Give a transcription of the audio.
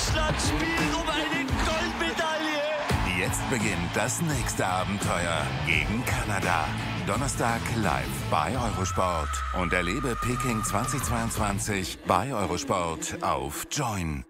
Deutschland spielt um eine Goldmedaille. Jetzt beginnt das nächste Abenteuer gegen Kanada. Donnerstag live bei Eurosport und erlebe Peking 2022 bei Eurosport auf Join.